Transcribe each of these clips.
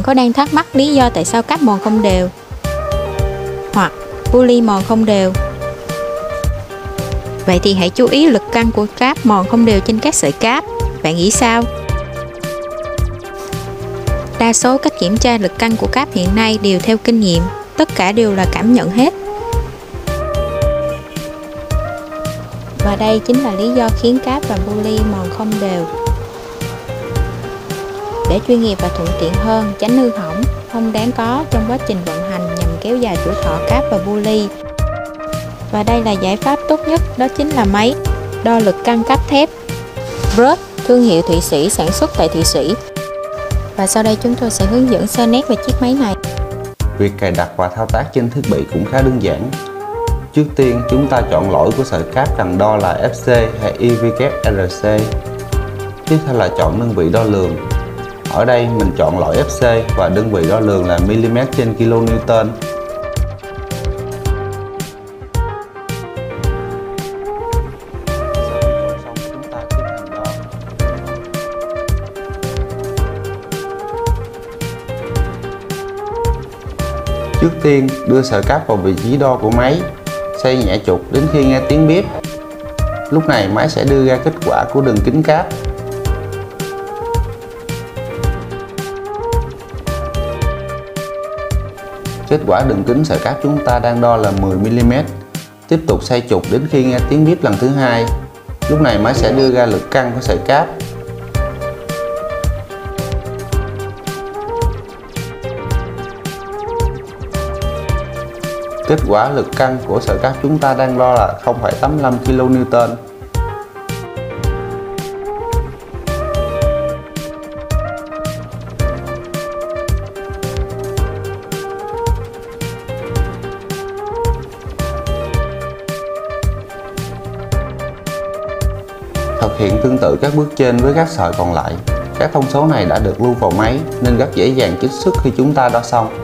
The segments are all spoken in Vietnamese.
bạn có đang thắc mắc lý do tại sao cáp mòn không đều hoặc pulley mòn không đều Vậy thì hãy chú ý lực căng của cáp mòn không đều trên các sợi cáp. Bạn nghĩ sao? Đa số cách kiểm tra lực căng của cáp hiện nay đều theo kinh nghiệm, tất cả đều là cảm nhận hết. Và đây chính là lý do khiến cáp và pulley mòn không đều. Để chuyên nghiệp và thuận tiện hơn, tránh hư hỏng, không đáng có trong quá trình vận hành nhằm kéo dài tuổi thọ cáp và bu ly. Và đây là giải pháp tốt nhất, đó chính là máy đo lực căng cáp thép Brut, thương hiệu Thụy Sĩ sản xuất tại Thụy Sĩ. Và sau đây chúng tôi sẽ hướng dẫn sơ nét về chiếc máy này. Việc cài đặt và thao tác trên thiết bị cũng khá đơn giản. Trước tiên, chúng ta chọn lỗi của sợi cáp cần đo là FC hay IVKRC. Tiếp theo là chọn đơn vị đo lường. Ở đây mình chọn loại FC và đơn vị đo lường là mm trên kN. Trước tiên, đưa sợi cáp vào vị trí đo của máy, xoay nhẹ trục đến khi nghe tiếng bíp. Lúc này máy sẽ đưa ra kết quả của đường kính cáp. Kết quả đường kính sợi cáp chúng ta đang đo là 10mm. Tiếp tục xoay trục đến khi nghe tiếng bíp lần thứ hai. Lúc này máy sẽ đưa ra lực căng của sợi cáp Kết quả lực căng của sợi cáp chúng ta đang đo là 0,85 kN. Thực hiện tương tự các bước trên với các sợi còn lại. Các thông số này đã được lưu vào máy nên rất dễ dàng trích xuất khi chúng ta đo xong.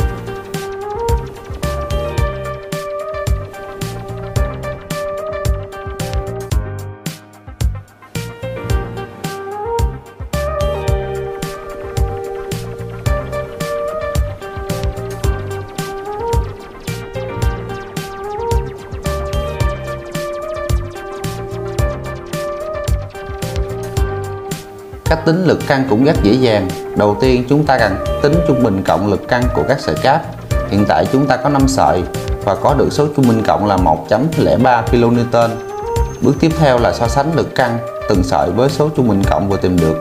Cách tính lực căng cũng rất dễ dàng. Đầu tiên chúng ta cần tính trung bình cộng lực căng của các sợi cáp. Hiện tại chúng ta có 5 sợi và có được số trung bình cộng là 1.03 kN. Bước tiếp theo là so sánh lực căng từng sợi với số trung bình cộng vừa tìm được.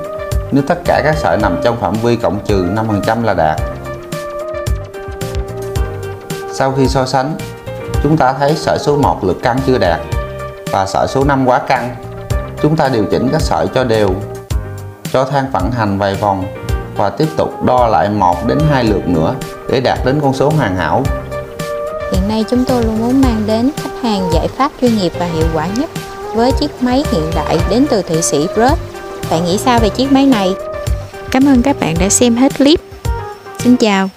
Nếu tất cả các sợi nằm trong phạm vi cộng trừ 5% là đạt. Sau khi so sánh, chúng ta thấy sợi số 1 lực căng chưa đạt và sợi số 5 quá căng. Chúng ta điều chỉnh các sợi cho đều cho than vận hành vài vòng và tiếp tục đo lại 1 đến 2 lượt nữa để đạt đến con số hoàn hảo. Hiện nay chúng tôi luôn muốn mang đến khách hàng giải pháp chuyên nghiệp và hiệu quả nhất với chiếc máy hiện đại đến từ Thụy Sĩ Brut. Bạn nghĩ sao về chiếc máy này? Cảm ơn các bạn đã xem hết clip. Xin chào!